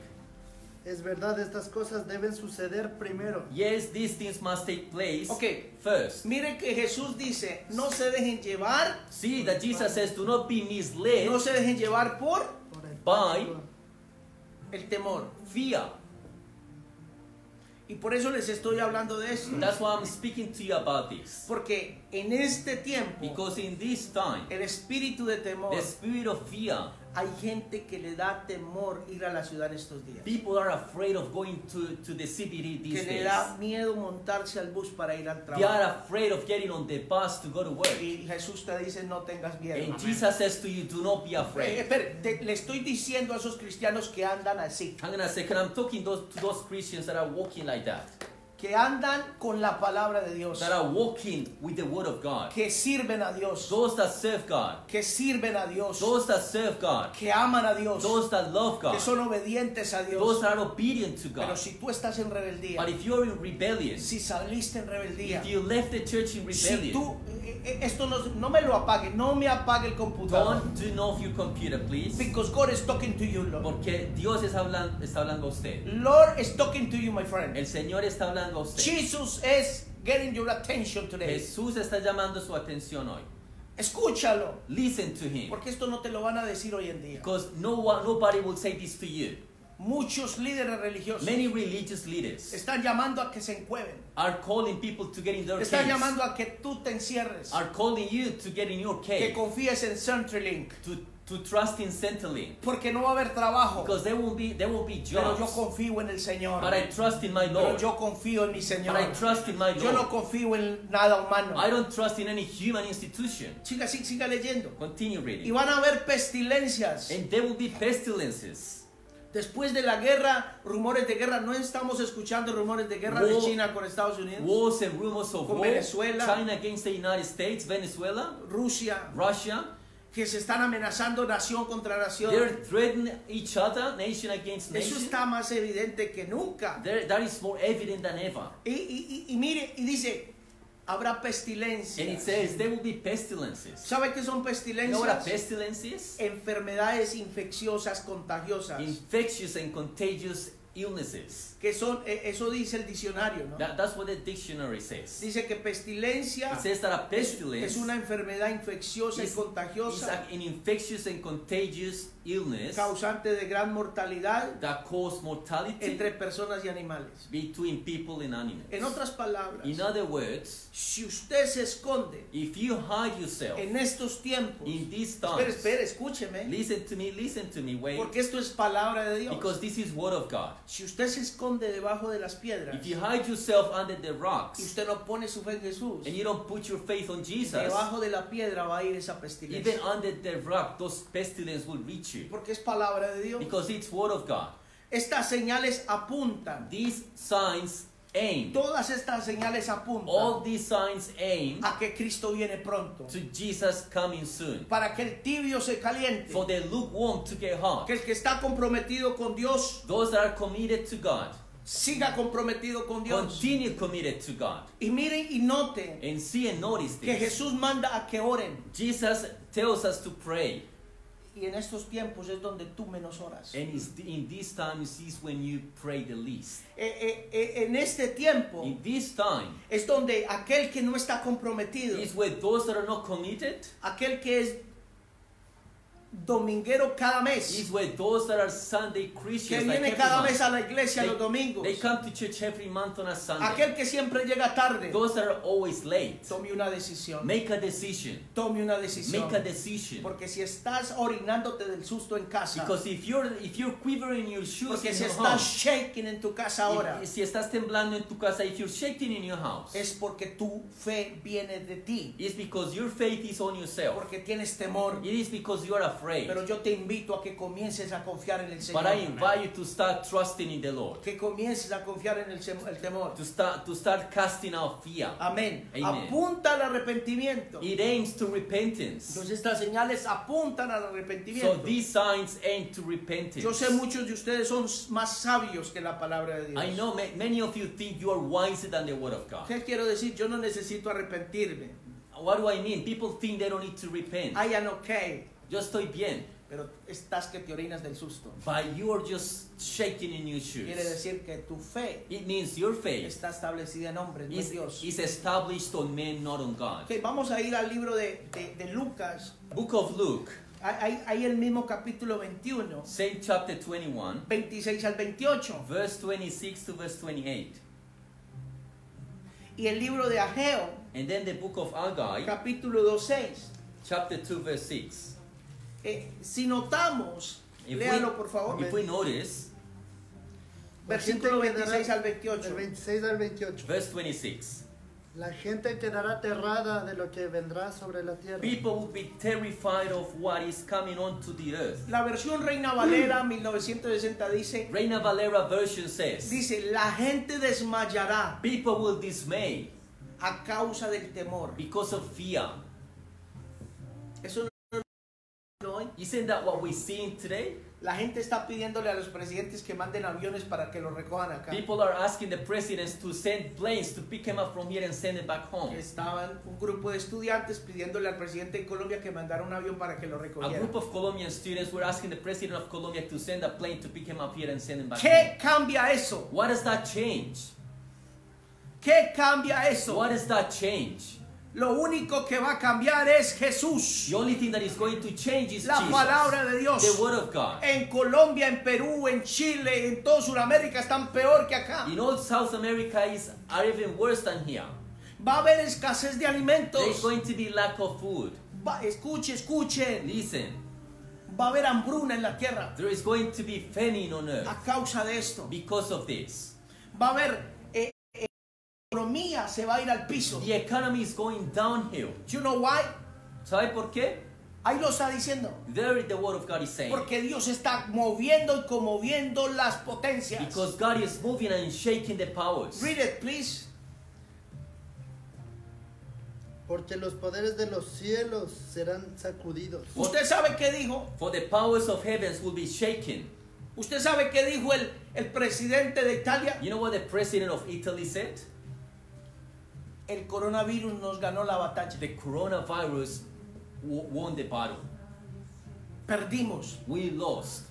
Es verdad, estas cosas deben suceder primero.
Yes, these things must take place
Ok.
first.
Mire que Jesús dice, no se dejen llevar,
See that Jesus says, do not be misled
no se dejen llevar por
Por el pánico.
el temor.
fear.
Y por eso les estoy hablando de esto.
That's why I'm speaking to you about this.
Porque en este tiempo,
Because in this time,
el espíritu de temor,
the spirit of fear,
hay gente que le da temor ir a la ciudad estos días.
people are afraid of going to, to the CBD
Que
these
le
days.
da miedo montarse al bus para ir al
They are
trabajo.
afraid of getting on the bus to go to work.
Y Jesús te dice, no tengas miedo.
And Jesus says to you, do not be
Eh,
afraid.
espere, te- le estoy diciendo a esos cristianos que andan así,
I'm gonna say, I'm talking those, to those Christians that are walking like that,
que andan con la palabra de Dios,
that are walking with the Word of God.
que sirven a Dios,
Those that serve God,
que sirven a Dios,
those that serve God,
que aman a Dios,
those that love
que
God,
son obedientes a
those
Dios.
that are obedient to
Pero
God.
si tú estás en rebeldía,
But if you're in rebellion,
si saliste en rebeldía,
if you left the church in
si
rebellion,
tú, eh, eh, esto no, no me lo apague, no me apague el computador.
don't turn off your computer, please.
Because God is talking to you, Lord.
Porque Dios está hablando, está hablando a usted.
Lord is talking to you, my friend.
El Señor está hablando a usted.
Jesus is getting your attention today.
Jesús está llamando su atención hoy.
Escúchalo,
Listen to him.
porque esto no te lo van a decir hoy en día.
Because no one, nobody will say this to you.
Muchos líderes religiosos
Many religious leaders
están llamando a que se encueven.
are calling people to get in their
Están
caves,
llamando a que tú te encierres.
are calling you to get in your
Que
cave,
confíes en Centrelink.
to, to trust in Centrelink.
Porque no va a haber trabajo.
Because there will be there will be
Pero yo
jobs.
confío en el Señor.
But I trust in my
Pero
Lord.
yo confío en mi
But
Señor.
I trust in my
Yo no
Lord.
confío en nada humano.
I don't trust in any human institution.
Siga, siga, siga leyendo.
Continue
Y
reading.
van a haber pestilencias.
And there will be pestilences.
Después de la guerra, rumores de guerra. No estamos escuchando rumores de guerra de
War-
China con Estados Unidos,
Wars and rumors of
Con
war.
Venezuela.
China against the United States, Venezuela,
Rusia,
Russia.
que se están amenazando nación contra nación.
They're threatening each other, nation against
Eso
nation.
está más evidente que nunca.
There, that is more evident than ever.
Y, y- y- y mire, y dice, habrá
And it
pestilencias.
says there will be pestilences.
¿Sabe qué son
You know what are
pestilencias? Enfermedades infecciosas contagiosas.
Infectious and contagious illnesses.
Que son, eh, eso dice el diccionario, ¿no?
That, that's what the dictionary says.
Dice que pestilencia
It says that a
es,
pestilence
es una enfermedad infecciosa y
is,
contagiosa
an infectious and contagious illness
causante de gran mortalidad
that mortality
entre personas y animales.
between people and animals.
En otras palabras,
In other words,
si usted se esconde
if you hide yourself
en estos tiempos,
in these
escúcheme,
listen to me, listen to me, wait,
porque esto es palabra de Dios.
because this is word of God.
Si usted se esconde debajo de las piedras
If you hide yourself under the
y
rocks
usted no pone su fe en Jesús,
and you don't put your faith on Jesus,
debajo de la piedra va a ir esa pestilencia.
even under the rock, those pestilence will reach you
Porque es palabra de Dios.
because it's word of God.
Estas señales apuntan.
These signs aim,
Todas estas señales
all
apuntan
these signs aim
a que Cristo viene pronto.
to Jesus coming soon.
Para que el tibio se caliente.
For the lukewarm to get hot.
Que el que está comprometido con Dios
Those that are committed to God,
siga comprometido con Dios.
continue committed to God.
Y miren y noten
And see and notice
que. Jesús manda a que oren.
Jesus tells us to pray.
Y en estos tiempos es donde tú menos oras.
And it's in these times is when you pray the least.
Eh, eh, eh, en este tiempo
In this time
es donde aquel que no está comprometido,
is where those that are not committed
aquel que es dominguero cada mes,
those that are Sunday
que
Christians like
viene cada
month,
mes a la iglesia
they,
los domingos,
they come to church every month on a Sunday.
aquel que siempre llega tarde,
Those that are always late.
tome una decisión,
Make a decision.
tome una decisión.
Make a decision.
Porque si estás orinándote del susto en casa,
Because if you're if you're quivering your shoes
porque
in
si
your
estás shaking en tu casa ahora,
if- si estás temblando en tu casa, if you're shaking in your house,
es porque tu fe viene de ti,
it's because your faith is on yourself.
porque tienes temor.
It is because you are afraid.
Pero yo te invito a que comiences a confiar en el Señor.
But I invite you to start trusting in the Lord.
Que comiences a confiar en el, el temor.
To start to start casting out fear.
Amén.
Amen.
Apunta al arrepentimiento.
It aims to repentance.
Entonces estas señales apuntan al
So
arrepentimiento.
these signs aim to repentance.
Yo sé muchos de ustedes son más sabios que la palabra de Dios.
I know ma- many of you think you are wiser than the word of God.
¿Qué quiero decir? Yo no necesito arrepentirme.
What do I mean? People think they don't need to repent.
I am okay.
Yo estoy bien.
Pero estás que te orinas del susto.
But you are just shaking in your shoes.
Quiere decir que tu fe
It means your faith
está establecida en hombres, no en
is,
Dios.
is established on men, not on God.
Ok, vamos a ir al libro de, de- de Lucas.
Book of Luke,
Hay, hay el mismo capítulo 21,
same chapter 21,
26 al 28.
verse 26 to verse 28.
Y el libro de Ageo,
And then the book of Haggai,
capítulo 2, 6.
chapter 2, verse 6.
Eh, si notamos,
If
léalo por favor,
we, if we notice,
versículo
quedará-
26 al 28.
Del 26 al 28.
verse 26.
La gente quedará aterrada de lo que vendrá sobre la tierra.
People will be terrified of what is coming onto the earth.
La versión Reina Valera 1960 dice,
Reina Valera version says,
dice, la gente desmayará
people will dismay
a causa del temor.
because of fear.
Eso.
Isn't that what we're seeing today?
La gente está pidiéndole a los presidentes que manden aviones para que los recojan acá.
People are asking the presidents to send planes to pick him up from here and send him back home.
Estaban un grupo de estudiantes pidiéndole al presidente de Colombia que mandara un avión para que lo
A
recogiera.
group of Colombian students were asking the president of Colombia to send a plane to pick him up here and send him back home.
¿Qué cambia eso?
What does that change?
¿Qué cambia eso?
What does that change?
Lo único que va a cambiar es Jesús,
The only thing that is going to change is
la
Jesus,
palabra de Dios.
the Word of God.
En Colombia, en Perú, en Chile, en toda Sudamérica están peor que acá.
In all South America is are even worse than here.
Va a haber escasez de alimentos.
There's going to be lack of food.
Va- escuche, escuchen.
Listen,
Va a haber hambruna en la tierra
there is going to be famine on
a
earth
causa de esto.
because of this.
Va a haber economía se va a ir al piso.
The economy is going downhill.
You know why?
¿Sabe por qué?
Ahí lo está diciendo.
There the word of God is saying.
Porque Dios está moviendo y conmoviendo las potencias.
Because God is moving and shaking the powers.
Read it, please.
Porque los poderes de los cielos serán sacudidos.
Usted sabe qué dijo.
For the powers of heavens will be shaken.
Usted sabe qué dijo el, el presidente de Italia.
You know what the president of Italy said?
El coronavirus nos ganó la batalla.
The coronavirus won the battle.
Perdimos.
We lost.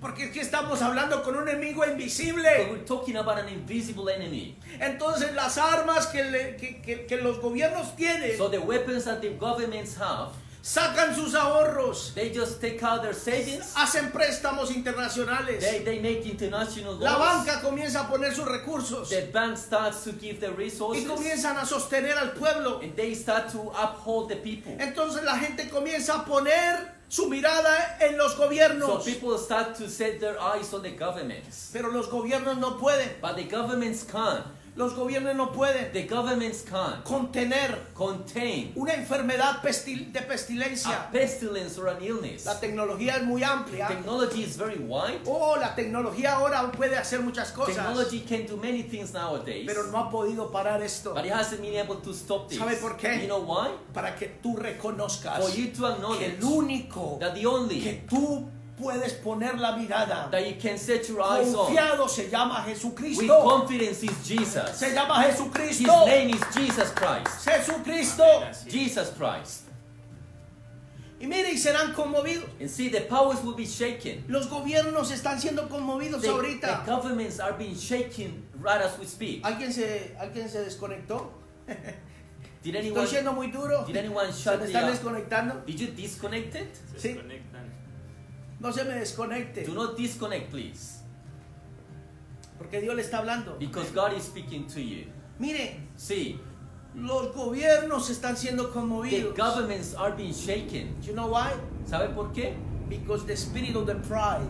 Porque es que estamos hablando con un enemigo invisible.
we're talking about an invisible enemy.
Entonces las armas que, le- que- que- que los gobiernos tienen
So the weapons that the governments have,
sacan sus ahorros,
they just take out their savings.
hacen préstamos internacionales.
They, they make international
La banca comienza a poner sus recursos
The bank starts to give the
y
resources.
comienzan a sostener al pueblo.
And they start to uphold the people.
Entonces la gente comienza a poner su mirada en los
So
gobiernos.
people start to set their eyes on the governments.
Pero los gobiernos no pueden.
But the governments can't.
Los gobiernos no pueden
The governments can't
contener
contain
una enfermedad pestil- de
a
pestilencia.
pestilence or an illness.
La tecnología es muy amplia.
Technology is very wide.
Oh, la tecnología ahora puede hacer muchas cosas.
Technology can do many things nowadays.
Pero no ha podido parar esto.
But it hasn't been able to stop this.
¿Sabe por qué?
You know why?
Para que tú reconozcas
For you to
que el único
that the only
que tú puedes poner la mirada
that you can set your eyes on
confiado se llama
with
Jesucristo.
confidence is Jesus.
Se llama
His
Jesucristo.
name is Jesus Christ.
Jesucristo.
Jesus Christ.
Y mire, y serán conmovidos.
And see, the powers will be shaken.
Los gobiernos están siendo conmovidos
The, the
ahorita.
governments are being shaken right as we speak.
¿Alguien se, ¿Alguien se desconectó?
Did
Estoy
anyone
siendo muy duro.
did anyone
¿Se
shut
me están desconectando?
Did you disconnect it?
Sí. No se me desconecte.
Do not disconnect, please.
Porque Dios le está hablando.
Because God is speaking to you.
Mire,
See,
los gobiernos están siendo
the
conmovidos.
governments are being shaken.
You know why?
¿Sabe por qué?
Because the spirit of the pride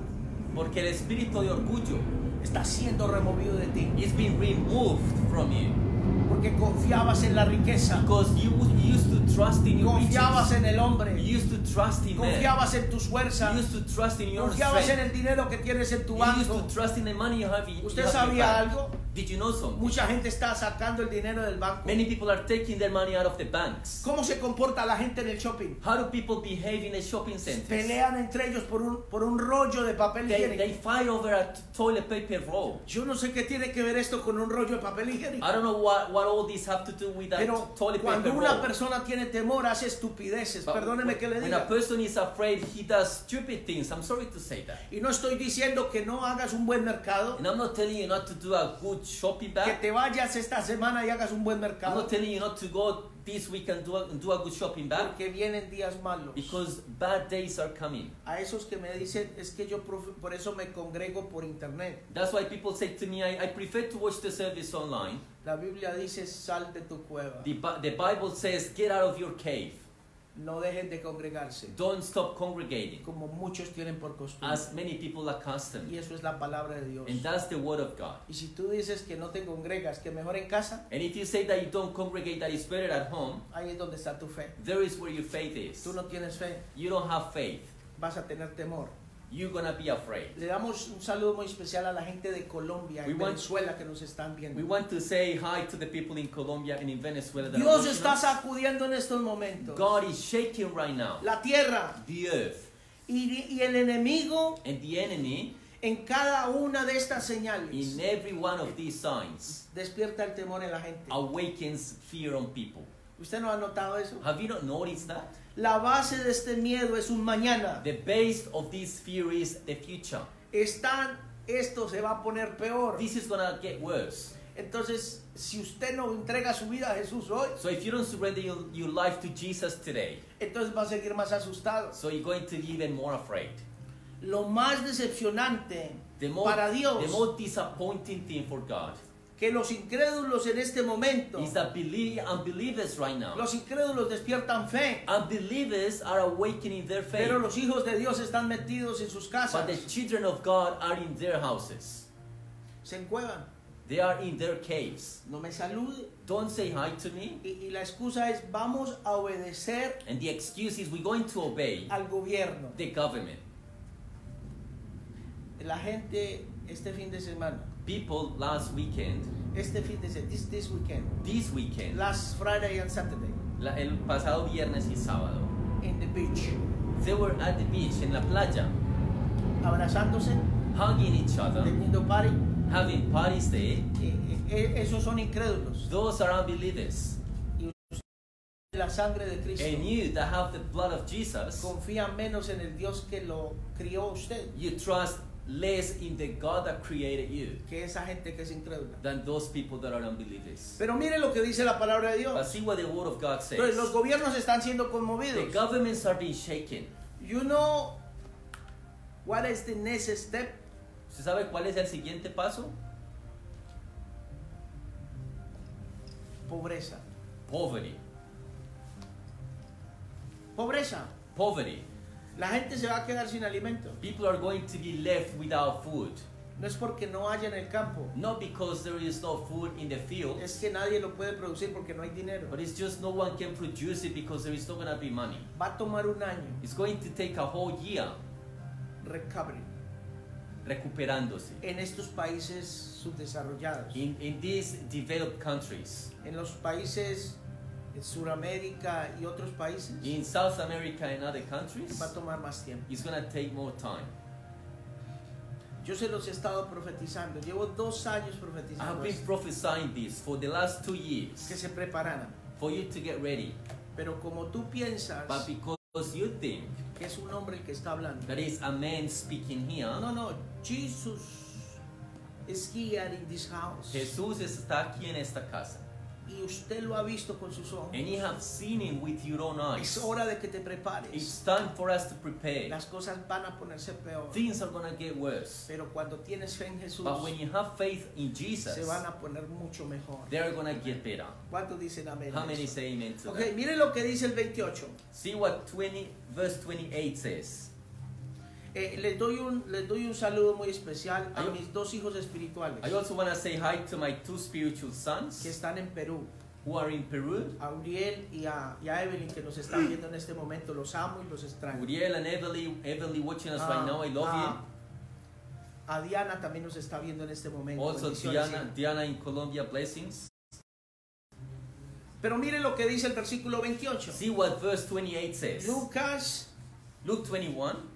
Porque el espíritu de orgullo
está siendo removido de ti.
is being removed from you.
Porque confiabas en la riqueza.
Because you used to trust in
Confiabas en el hombre.
You used to trust in.
Confiabas en tus fuerzas.
You used to trust in your
Confiabas en
strength.
el dinero que tienes en tu
You used
banco.
to trust in the money you have in you
¿Usted
have
sabía algo?
Did you know something?
Mucha gente está sacando el dinero del banco.
Many people are taking their money out of the banks.
¿Cómo se comporta la gente en el shopping?
How do people behave in the shopping centers?
Pelean entre ellos por un, por un rollo de papel
They,
higiénico.
they fight over a toilet paper roll.
Yo no sé qué tiene que ver esto con un rollo de papel higiénico.
I don't know what, what all this have to do with that
Pero
toilet
cuando
paper
una
roll.
persona tiene temor, hace estupideces.
But
Perdóneme que le
when a
diga.
person is afraid, he does stupid things. I'm sorry to say that.
Y no estoy diciendo que no hagas un buen mercado,
And I'm not telling you not to do a good shopping
que
bag.
te vayas esta semana y hagas un buen
I'm
mercado,
not telling you not to go this week and do a, do a good shopping bag.
porque vienen días malos.
Because bad days are coming.
A esos que me dicen, es que yo por eso me congrego por internet.
That's why people say to me, I, I prefer to watch the service online.
La Biblia dice, sal de tu cueva.
The, the Bible says, get out of your cave.
No dejen de congregarse,
Don't stop congregating,
como muchos tienen por costumbre.
as many people accustomed.
Y eso es la palabra de Dios.
And that's the word of God.
Y si tú dices que no te congregas, que mejor en casa,
And if you say that you don't congregate, that it's better at home,
ahí es donde está tu fe.
there is where your faith is.
Tú no tienes fe,
You don't have faith.
vas a tener temor.
You're gonna be afraid.
Le damos un saludo muy especial a la gente de Colombia y
We want-
Venezuela que nos están viendo.
We want to say hi to the people in Colombia and in Venezuela that
Dios está sacudiendo en estos momentos
God is shaking right now.
la tierra
The earth
y, y el enemigo
and the enemy
en cada una de estas señales
in every one of these signs
despierta el temor en la gente.
awakens fear on people.
¿Usted no ha notado eso?
Have you not noticed that?
La base de este miedo es un mañana.
The base of this fear is the future.
Están, esto se va a poner peor.
This is gonna get worse.
Entonces, si usted no entrega su vida a Jesús hoy,
So if you don't surrender your, your life to Jesus today,
entonces va a seguir más asustado.
so you're going to be even more afraid.
Lo más decepcionante
The more,
para Dios
the more disappointing thing for God
que los incrédulos en este momento,
is that belie- unbelievers right now,
los incrédulos despiertan fe,
unbelievers are awakening their faith,
pero los hijos de Dios están metidos en sus
but
casas,
the children of God are in their houses.
se encuevan.
They are in their caves.
No me salude.
Don't say hi to me.
Y, y la excusa es vamos a obedecer
And the excuse is we're going to obey
al gobierno.
the government.
La gente este fin de semana,
People last weekend,
este fin de semana, this, this weekend,
this weekend,
last Friday and Saturday,
la- el pasado viernes y sábado,
in the beach,
they were at the beach en la playa,
abrazándose,
hugging each other,
teniendo party.
having parties there.
Eh, eh, esos son incrédulos.
Those are unbelievers.
La sangre de Cristo.
And you that have the blood of Jesus,
confía menos en el Dios que lo crió usted
you trust less in the God that created you
que esa gente que es incrédula.
than those people that are unbelievers.
Pero mire lo que dice la palabra de
But
Dios.
see what the word of God says.
Entonces, los gobiernos están siendo
The
conmovidos.
governments are being shaken.
You know what is the next step?
¿Usted sabe cuál es el siguiente paso?
Pobreza.
Poverty.
Pobreza.
Poverty.
La gente se va a quedar sin alimento.
People are going to be left without food.
No es porque no haya en el campo.
Not because there is no food in the field,
Es que nadie lo puede producir porque no hay dinero.
but it's just no one can produce it because there is not going to be money.
Va a tomar un año
It's going to take a whole year
recovery
recuperándose.
en estos países subdesarrollados.
In, in these developed countries,
En los países en Sudamérica y otros países
in South America and other countries,
va a tomar más tiempo.
it's going to take more time.
Yo se los he estado profetizando. Llevo dos años
I have
profetizando
been
esto,
prophesying this for the last two
que
years
se prepararan.
for you to get ready.
Pero como tú piensas
But because you think
que es un hombre el que está hablando.
that is a man speaking here,
No, no. Jesus is here in this house.
Jesús está aquí en esta casa.
Y usted lo ha visto con sus ojos.
And you have seen him with your own
Es
eyes.
hora de que te prepares.
It's time for us to prepare.
Las cosas van a ponerse peor.
Things are going to get worse.
Pero cuando tienes fe en Jesús,
But when you have faith in Jesus,
se van a poner mucho mejor.
they're going to get better.
¿Cuántos dicen amén?
How many say amen to
Ok,
that?
mire lo que dice el 28.
See what 20, verse 28 says.
Eh, les, doy un, les doy un saludo muy especial a
Ay-
mis dos hijos espirituales
I also want to say hi to my two spiritual
que
sons
están en Perú,
who are in Peru.
a Uriel y a, y a Evelyn que nos están viendo en este momento. Los amo y los extraño.
Uriel and Evelyn, Evelyn watching us
Ah,
right now. I love
ah, A Diana también nos está viendo en este
you.
momento.
Also Diana. Diana in Colombia, blessings.
Pero mire lo que dice el versículo 28.
See what verse 28 says.
Lucas
Luke 21,
21,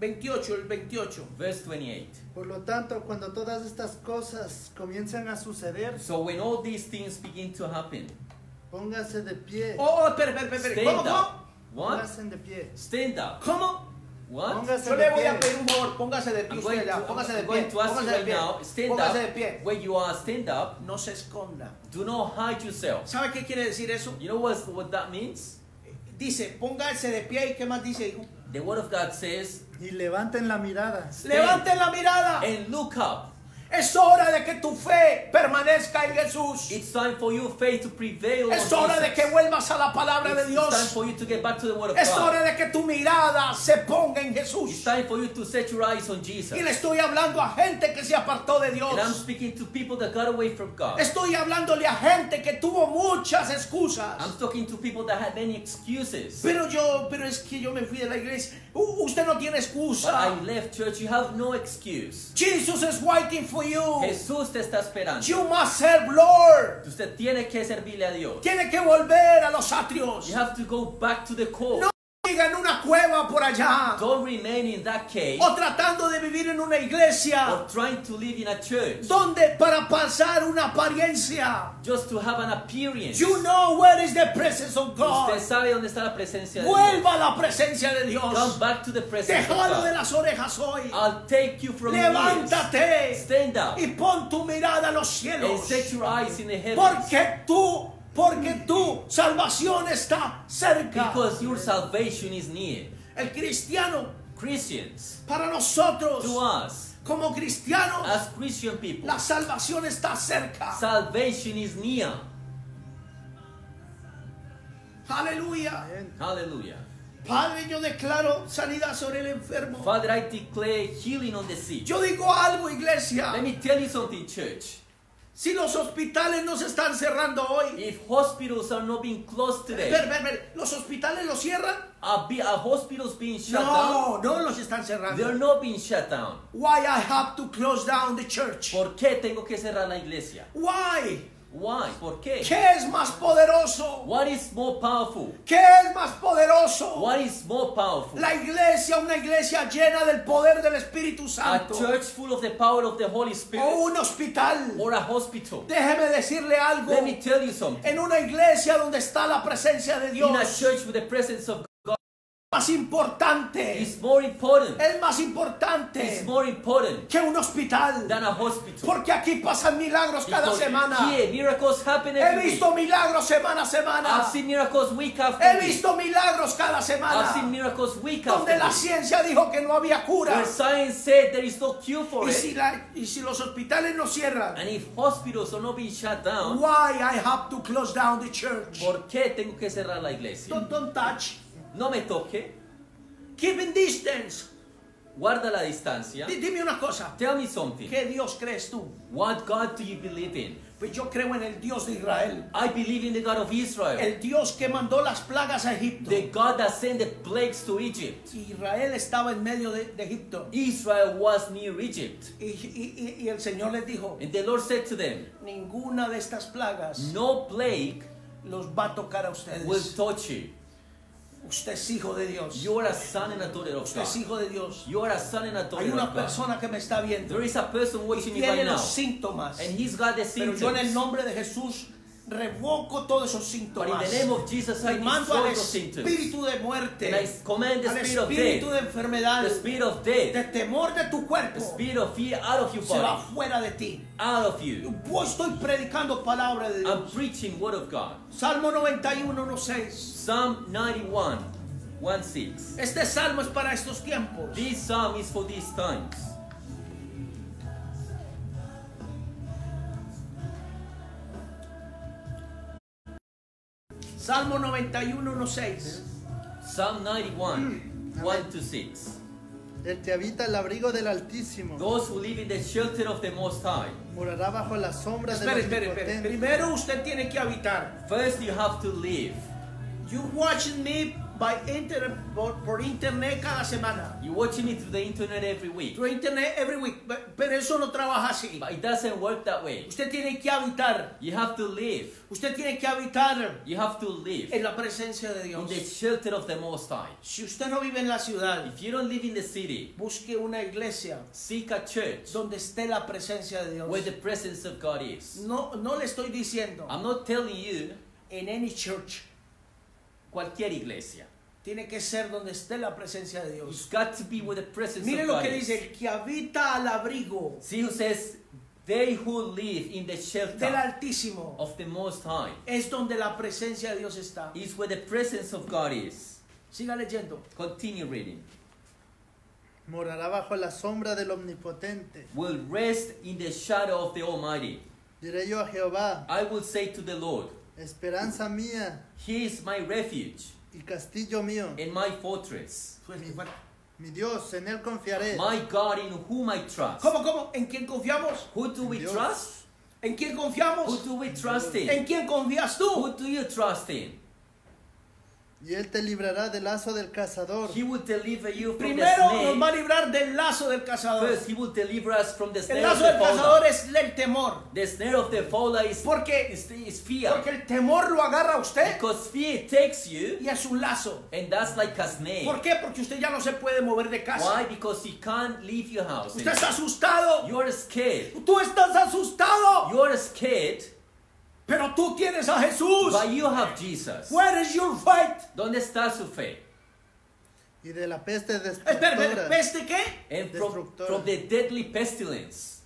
28.
28, el 28.
verse 28.
Por lo tanto, cuando todas estas cosas comiencen a suceder,
So when all these things begin to happen,
póngase de pie.
Oh, oh, espere, espere, espere.
stand
¿Cómo, cómo?
What?
Póngase de pie.
Stand up.
¿Cómo?
What?
Póngase
Yo
de
le voy a
pie.
pedir un favor, póngase de pie
I'm
usted
going,
allá,
to,
póngase de pie, póngase de
right
pie,
now, stand
póngase de
up.
pie.
Where you are, stand up.
No se esconda.
Do not hide yourself.
¿Sabe qué quiere decir eso?
You know what, what that means?
Dice, póngase de pie y ¿qué más dice, hijo?
The word of God says,
Y levanten la mirada.
stand
Levanten la mirada.
and look up.
Es hora de que tu fe permanezca en Jesús.
It's time for your faith to prevail on
Es hora de que vuelvas a la palabra de
It's, it's time
Dios.
for you to get back to the word of
Es hora de que tu mirada se ponga en
It's
Jesús.
time for you to set your eyes on Jesus.
Y le estoy hablando a gente que se apartó de
And I'm
Dios.
speaking to people that got away from God.
Estoy hablándole a gente que tuvo muchas excusas.
I'm talking to people that had many excuses.
Pero yo, pero es que yo me fui de la iglesia. U- usted no tiene
But
excusa.
I left church. You have no excuse.
Jesus is waiting for you.
Jesús te está esperando.
You must serve Lord.
Usted tiene que servirle a Dios.
Tiene que volver a los atrios.
You have to go back to the core.
No en una cueva por allá.
Don't remain in that cave
O tratando de vivir en una iglesia.
or trying to live in a church
Donde para pasar una apariencia.
just to have an appearance.
You know where is the presence of God.
Usted sabe dónde está la presencia de Dios.
Vuelva a la presencia de Dios.
Come back to the presence of
Déjalo de
God.
las orejas hoy.
I'll take you from.
Levántate
Stand up
y pon tu mirada a los
and
cielos.
set your eyes in the heavens.
Porque tú, porque tu salvación está cerca.
Because your salvation is near.
El cristiano,
Christians,
para nosotros,
to us,
como cristianos,
as Christian people,
la salvación está cerca.
salvation is near.
Aleluya.
Hallelujah.
Padre, yo declaro sanidad sobre el enfermo.
Father, I declare healing on the sick.
Yo digo algo, iglesia.
Let me tell you something, church.
Si los hospitales no se están cerrando hoy,
If hospitals are not being closed today,
ver, ver, ver, los hospitales los cierran.
are, be, are hospitals being shut down?
No, no los están
They're
cerrando.
not being shut down.
Why I have to close down the church?
¿Por qué tengo que cerrar la iglesia?
Why?
Why? ¿Por qué?
¿Qué es más poderoso?
What is more powerful?
¿Qué es más poderoso?
What is more powerful?
La iglesia, una iglesia llena del poder del Espíritu
A
Santo.
church full of the power of the Holy
O
Spirit
un hospital.
or a hospital?
Déjeme decirle algo.
Let me tell you something.
En una iglesia donde está la presencia de
In a
Dios.
church with the presence of God
Más importante.
is more important.
Es más
It's
importante
more important
que un hospital.
than a hospital.
Porque aquí pasan milagros cada
Because
semana.
here, miracles happen
He
every week.
visto milagros semana a semana.
I've seen miracles week after
He
week.
visto milagros cada
I've seen
semana.
miracles week
Donde
after
la
week.
ciencia dijo que no había cura.
Where science said there is no cure for
Y si,
it.
la- y si los hospitales no cierran,
And if hospitals are not being shut down,
why I have to close down the church?
¿por qué tengo que cerrar la iglesia?
Don't, don't touch.
No me toque.
Keep in distance.
Guarda la distancia.
Di- Dime una cosa.
Tell me something.
¿Qué Dios crees tú?
What God do you believe in?
Pues yo creo en el Dios de Israel.
I believe in the God of Israel.
El Dios que mandó las plagas a Egipto.
The God that sent the plagues to Egypt.
Israel estaba en medio de, de Egipto.
Israel was near Egypt.
Y, y- y- el Señor les dijo,
And the Lord said to them,
ninguna de estas plagas
No plague
los va a tocar a
will
ustedes.
touch you.
Usted es hijo de Dios.
You are a son and a daughter of
Usted es hijo de Dios.
You are a son and a daughter
Hay una
of God.
persona que me está viendo.
There is a person watching me
Tiene
right now.
los síntomas.
And he's got the
Pero yo en el
symptoms.
nombre de Jesús revoco todos esos
But in
síntomas.
the name of Jesus, I
Y mando al espíritu de muerte,
And I command the
al
spirit of
espíritu de
death,
enfermedad,
the spirit of death,
de temor de tu
the
cuerpo,
spirit of fear out of your
se va
body,
fuera de ti.
out of you.
Yo estoy predicando palabra de
I'm
Dios.
preaching word of God.
Salmo 91, 1.6.
Psalm 91, 1 6.
Este salmo es para estos tiempos.
This psalm is for these times.
Salmo 91, 1.6.
Psalm 91, 1 to 6.
El que habita el abrigo del Altísimo
Those who live in the shelter of the Most High.
morará bajo la sombra del
Espere, espere, espere.
Omnipotente.
Primero usted tiene que habitar.
First, you have to live.
You watching me by internet, por, por internet cada semana.
You're watching me through the internet every week.
Through internet every week. Pe- Pero eso no trabaja así.
But it doesn't work that way.
Usted tiene que habitar.
You have to live.
Usted tiene que habitar
You have to live
en la presencia de
in the shelter of the Most High.
Si usted no vive en la ciudad,
If you don't live in the city,
busque una iglesia
seek a church
donde esté la presencia de Dios.
where the presence of God is.
No, no le estoy diciendo
I'm not telling you
In any church.
cualquier iglesia.
Tiene que ser donde esté la presencia de
It's
Dios.
got to be where the presence
Mire
of
lo
God
que
is.
dice, el que habita al abrigo
See who says, they who live in the
del
shelter
Altísimo
of the Most High
es donde la presencia de Dios está.
is where the presence of God is.
Siga leyendo.
Continue reading.
Morará bajo la sombra del Omnipotente.
Will rest in the shadow of the Almighty.
Diré yo a Jehová,
I will say to the Lord,
esperanza mía
He is my refuge
y castillo mío,
and my fortress,
Fuerte, fuerte.
mi Dios, en él confiaré.
my God in whom I trust.
¿Cómo, cómo? ¿En quién confiamos?
Who do we
Dios.
trust?
¿En quién
Who do we trust in?
¿En quién confías tú?
Who do you trust in?
Y él te librará del lazo del cazador.
He will deliver you from the
Primero nos va a librar del lazo del cazador.
First, he will deliver us from the
El
snare of
lazo
the
del cazador es el temor.
The snare of the fowler is,
Porque,
is, is fear.
porque el temor lo agarra a usted
Because fear takes you,
y es un lazo.
and that's like a snake.
¿Por qué? Porque usted ya no se puede mover de
Why?
casa.
Because you can't leave your house.
Usted está asustado.
You're scared.
Tú estás asustado.
You're scared,
Pero tú tienes a Jesús.
but you have Jesus.
Where is your fight?
¿Dónde está su fe?
Y de la peste destructora.
¿peste qué?
And from, from the deadly pestilence.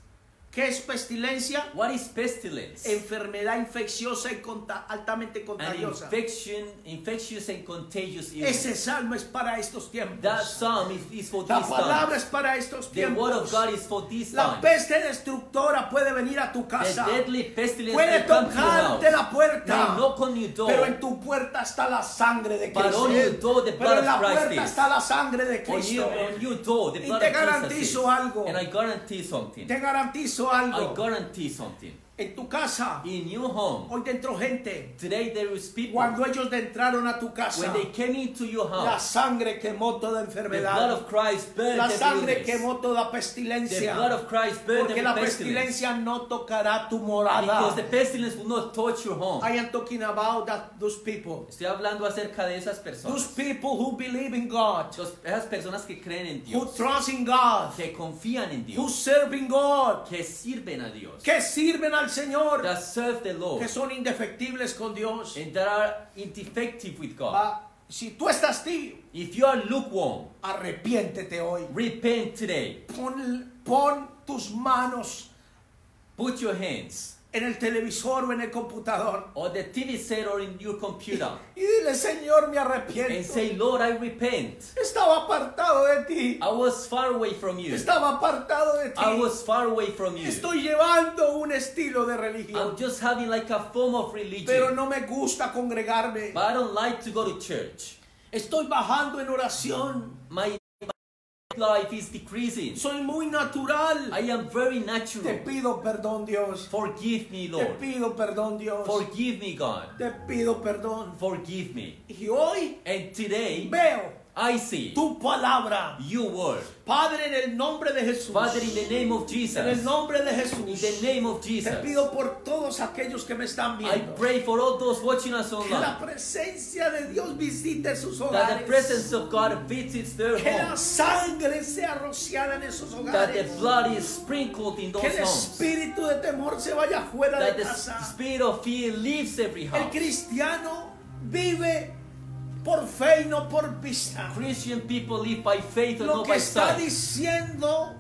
¿Qué es pestilencia?
What is pestilence?
Enfermedad infecciosa y conta- altamente
An
contagiosa.
infection, infectious and contagious illness.
Ese salmo es para estos
That
tiempos.
psalm is, is for
La palabra
times.
es para estos
The word of
tiempos.
God is for these
La peste destructora puede venir a tu
The
casa.
deadly pestilence
Puede tocarte la puerta. Pero en tu puerta está la sangre de
But on
Cristo.
your door the
Pero
blood
en la
Christ
puerta está la sangre de Cristo.
on your door, the
Y
blood
te
of Jesus
garantizo
is.
algo.
And I guarantee something.
Te garantizo
I
algo.
guarantee something.
En tu casa,
In your home,
hoy dentro gente.
today there is people.
Cuando ellos entraron a tu
When
casa,
they came into your
la
house,
sangre quemó toda
the blood
enfermedad.
of Christ burned
La sangre
illness.
quemó toda
The
pestilencia.
blood of Christ burned
Porque la
pestilence.
pestilencia no tocará tu
Because
morada.
the pestilence will not touch your home.
I am talking about that, those people.
Estoy hablando acerca de esas
Those
personas.
people who believe in God.
Los- Esas personas que creen en
Who
Dios.
trust in God.
Que confían en
Who
Dios.
serving God.
Que sirven a Dios.
Que sirven al Señor.
That serve the Lord.
Que son indefectibles con Dios.
And that are indefective with God.
Va, Si tú estás tibio,
If you are lukewarm,
arrepiéntete hoy.
repent today.
Pon, pon tus manos
Put your hands
en el televisor o en el computador.
on the TV set or in your computer
Y dile, Señor, me
and
arrepiento.
say, Lord, I repent.
Estaba apartado de ti.
I was far away from you.
Estaba apartado de
I
ti.
was far away from you.
Estoy llevando un estilo de
I'm
religión.
just having like a form of
Pero
religion.
no me gusta congregarme.
But I don't like to go to church.
Estoy bajando en oración.
My life is decreasing.
Soy muy natural.
I am very natural.
Te pido perdón, Dios.
Forgive me, Lord.
Te pido perdón, Dios.
Forgive me, God.
Te pido perdón.
Forgive me.
Y hoy
And today,
veo
I see
tu palabra.
your word.
Padre, en el nombre de Jesús.
Father, in the name of
En el
Jesus,
nombre de
in
Jesús.
the name of
Te
Jesus,
pido por todos aquellos que me están
I
viendo.
pray for all those watching us
Que la
online
presencia de Dios visite sus
that
hogares.
the presence of God visits their
Que la sangre sea rociada en esos
that the
hogares.
blood is sprinkled in
Que
those
el
homes,
espíritu de temor se vaya fuera
that
de
the
casa.
spirit of fear leaves every
El
house.
cristiano vive por fe y no por vista.
Christian people live by faith and
Lo
not
que
by
está
sight.
diciendo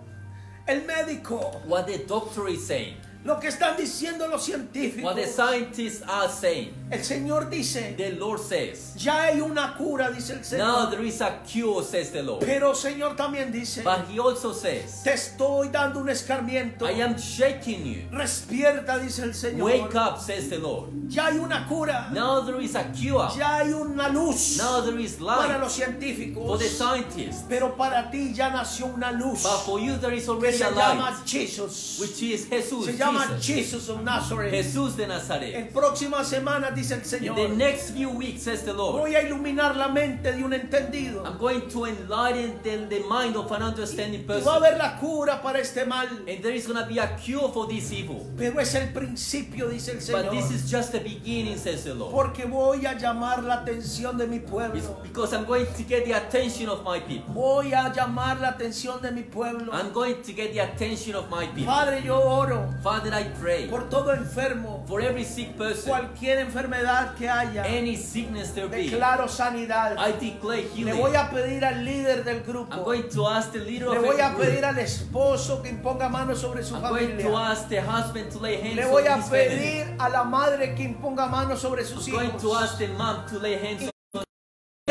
el médico,
What the doctor is saying,
lo que están diciendo los
what the
científicos.
scientists are saying,
El Señor dice,
the Lord says.
ya hay una cura, dice el
Now
Señor.
there is a cure, says the Lord.
Pero Señor también dice,
But He also says,
te estoy dando un escarmiento.
I am shaking you.
Respierta, dice el Señor.
Wake up, says the Lord.
Ya hay una cura.
Now there is a cure.
Ya hay una luz
Now there is
para
light
los científicos.
for the scientists.
Pero para ti ya nació una luz
But for you there is
que
already
se
a
llama
light,
Jesus.
which is Jesus.
Se llama
Jesus.
Jesus of Nazareth.
Jesús de Nazaret.
En próximas semanas dice el
In
Señor.
the next few weeks, says the Lord,
Voy a iluminar la mente de un entendido.
I'm going to enlighten the, mind of an understanding
Y va a
person.
haber la cura para este mal.
And there is going to be a cure for this evil.
Pero es el principio, dice el
But this
Señor.
is just the beginning, says the Lord.
Porque voy a llamar la atención de mi
It's
pueblo.
because I'm going to get the attention of my people.
Voy a llamar la atención de mi pueblo.
I'm going to get the attention of my people.
Padre, yo oro
Father, I pray
por todo enfermo,
for every sick person,
cualquier enfermedad que haya.
any sickness there be.
Declaro sanidad.
I declare
Le
healing.
voy a pedir al líder del
I'm
grupo.
going to ask the leader
Le
of
voy a pedir al esposo que imponga manos sobre su
I'm going to
familia.
ask the husband to lay hands
Le voy a
his family.
pedir a la madre que imponga manos sobre sus
I'm going to
hijos.
ask the mom to lay hands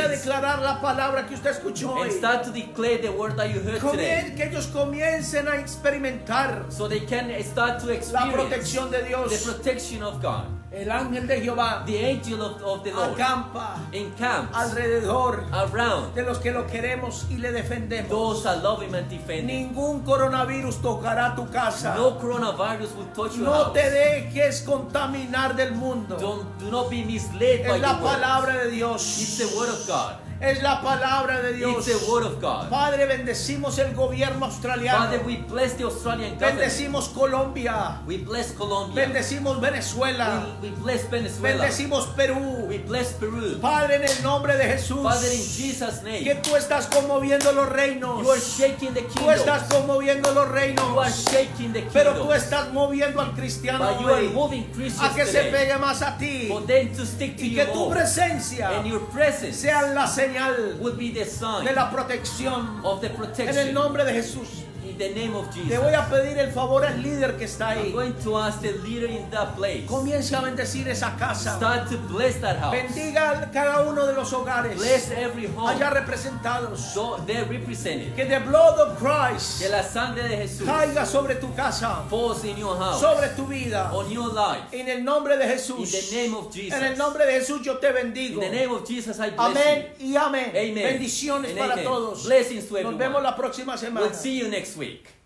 a declarar la palabra que usted escuchó hoy.
and start to declare the word that you heard today.
Que ellos comiencen a experimentar
So they can start to
la protección de
the
Dios.
protection of God.
El ángel de Jehová
The angel of, of the Lord
acampa
encamps
alrededor
around
de los que lo queremos y le defendemos.
those that love him and defend.
Ningún coronavirus tocará tu casa.
No coronavirus will touch your
No
house.
te dejes contaminar del mundo.
Don't, do not be misled by
Es la
the
palabra de
It's
Dios.
the word of God. God.
Es la palabra de Dios.
It's the word of God.
Padre, bendecimos el gobierno australiano.
Father, we bless the Australian government.
Bendecimos Colombia.
We bless Colombia.
Bendecimos Venezuela.
We, we bless Venezuela.
Bendecimos Perú.
We bless Peru.
Padre, en el nombre de Jesús.
Father, in Jesus'
Que
name,
tú estás conmoviendo los reinos.
you are shaking the
Tú estás conmoviendo los
You are
reinos.
shaking the
Pero tú estás moviendo al cristiano
But you are
hoy
moving
a que se pegue más a ti.
for them to stick to
Y
you
que tu
more.
presencia
And your presence
sea la señal
will be the sign
de la protección.
of the
En el nombre de Jesús.
In the name of
Te
Jesus.
voy a pedir el favor al líder que está
I'm
ahí.
going to ask the leader in that place.
Comience a bendecir esa casa.
Start to bless that house.
Bendiga cada uno de los hogares
Bless every home.
allá representados.
So they're represented.
Que the blood of Christ
Que la sangre de Jesús
caiga sobre tu casa,
falls in your house,
sobre tu vida.
on your life.
En el nombre de
In
Jesús.
the name of Jesus.
En el nombre de Jesús yo te
In
bendigo.
the name of Jesus, I bless
Amén
you.
y amén.
Amen.
Bendiciones
And
para
amen.
todos.
Blessings to
Nos
everyone.
vemos la próxima semana.
We'll see you next week.